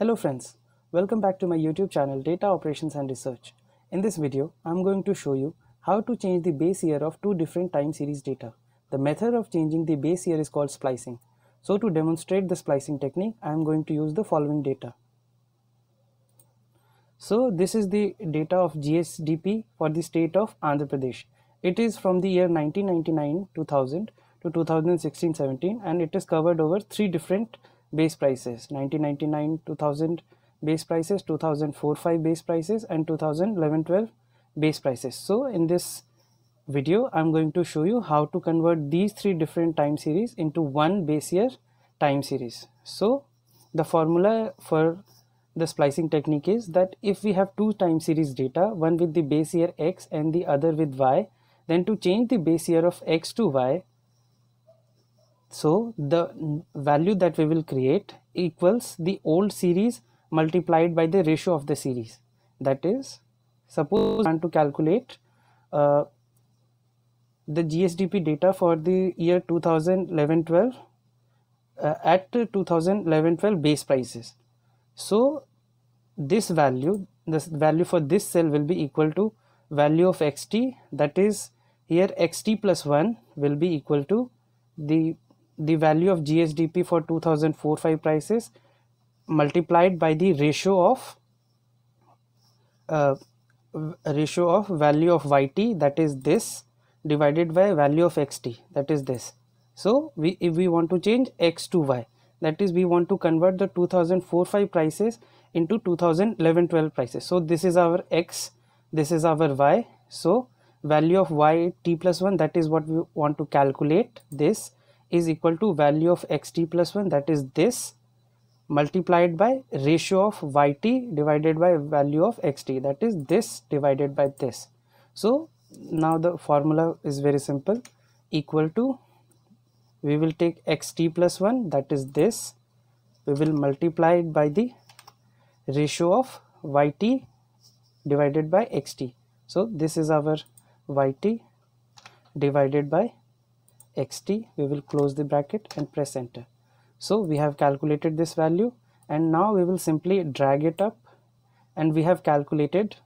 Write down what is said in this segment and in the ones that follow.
Hello friends, welcome back to my YouTube channel Data Operations and Research. In this video, I'm going to show you how to change the base year of two different time series data. The method of changing the base year is called splicing. So to demonstrate the splicing technique, I'm going to use the following data. So this is the data of GSDP for the state of Andhra Pradesh. It is from the year 1999-2000 to 2016-17 and it is covered over three different base prices 1999 2000 base prices 2004 5 base prices and 2011 12 base prices. So in this video i'm going to show you how to convert these three different time series into one base year time series. So the formula for the splicing technique is that if we have two time series data one with the base year x and the other with y then to change the base year of x to y so the value that we will create equals the old series multiplied by the ratio of the series. That is, suppose I want to calculate uh, the GSDP data for the year 2011-12 uh, at 2011-12 base prices. So this value, this value for this cell will be equal to value of xt that is here xt plus 1 will be equal to the the value of GSDP for 2004-5 prices multiplied by the ratio of uh, ratio of value of YT that is this divided by value of XT that is this. So we if we want to change X to Y that is we want to convert the 2004-5 prices into 2011-12 prices. So this is our X this is our Y. So value of Y T plus 1 that is what we want to calculate this is equal to value of xt plus 1 that is this multiplied by ratio of yt divided by value of xt that is this divided by this. So now the formula is very simple. Equal to we will take xt plus 1 that is this. We will multiply it by the ratio of yt divided by xt so this is our yt divided by xt we will close the bracket and press enter. So we have calculated this value and now we will simply drag it up and we have calculated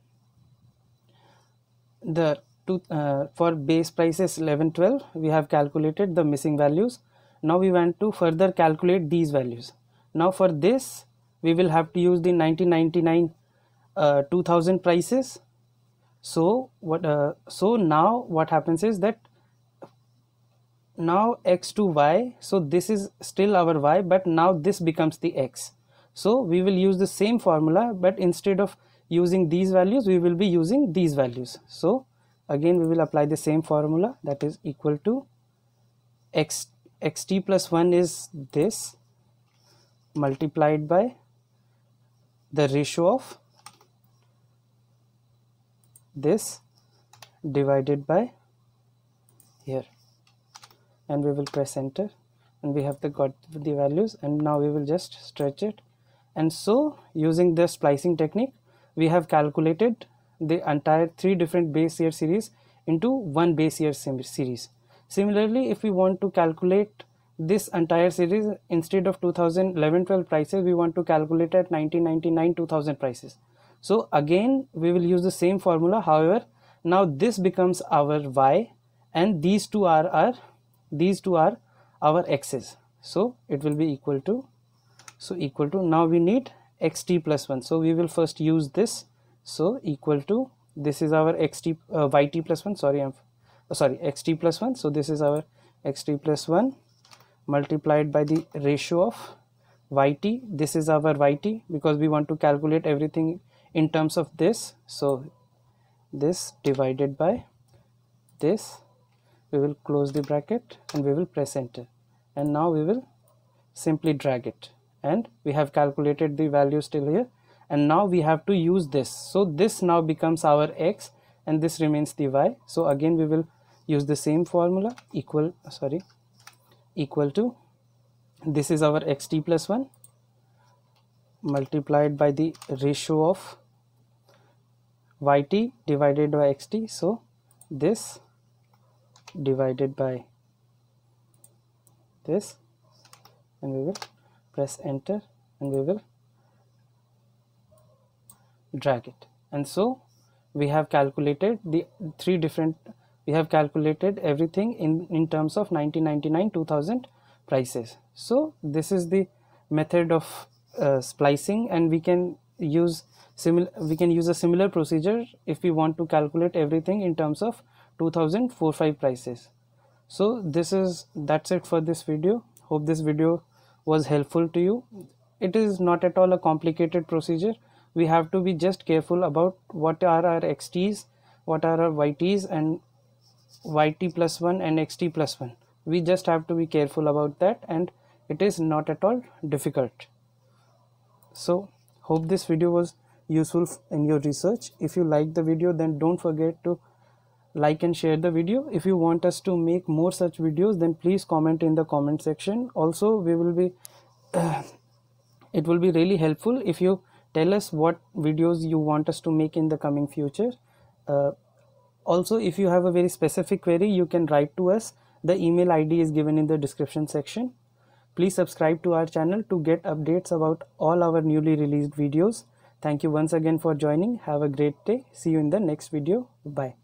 the two, uh, for base prices 11 12 we have calculated the missing values. Now we want to further calculate these values. Now for this we will have to use the 1999 uh, 2000 prices. So what uh, so now what happens is that now x to y so this is still our y but now this becomes the x. So we will use the same formula but instead of using these values we will be using these values. So again we will apply the same formula that is equal to x xt plus 1 is this multiplied by the ratio of this divided by here and we will press enter. And we have the got the values and now we will just stretch it. And so using the splicing technique we have calculated the entire three different base year series into one base year series. Similarly if we want to calculate this entire series instead of 2011-12 prices we want to calculate at 1999-2000 prices. So again we will use the same formula. However now this becomes our y and these two are our these two are our x's. So it will be equal to so equal to now we need xt plus 1 so we will first use this. So equal to this is our xt uh, yt plus 1 sorry i'm oh, sorry xt plus 1 so this is our xt plus 1 multiplied by the ratio of yt. This is our yt because we want to calculate everything in terms of this. So this divided by this we will close the bracket and we will press enter. And now we will simply drag it. And we have calculated the value still here. And now we have to use this. So this now becomes our x and this remains the y. So again we will use the same formula equal sorry equal to this is our xt plus 1 multiplied by the ratio of yt divided by xt so this divided by this and we will press enter and we will drag it. And so we have calculated the three different we have calculated everything in in terms of 1999 2000 prices. So this is the method of uh, splicing and we can use similar we can use a similar procedure if we want to calculate everything in terms of 2004 5 prices. So this is that's it for this video. Hope this video was helpful to you. It is not at all a complicated procedure. We have to be just careful about what are our xt's what are our yt's and yt plus 1 and xt plus 1 we just have to be careful about that and it is not at all difficult. So hope this video was useful in your research. If you like the video then don't forget to like and share the video. If you want us to make more such videos then please comment in the comment section. Also we will be uh, it will be really helpful if you tell us what videos you want us to make in the coming future. Uh, also if you have a very specific query you can write to us. The email id is given in the description section. Please subscribe to our channel to get updates about all our newly released videos. Thank you once again for joining. Have a great day. See you in the next video. Bye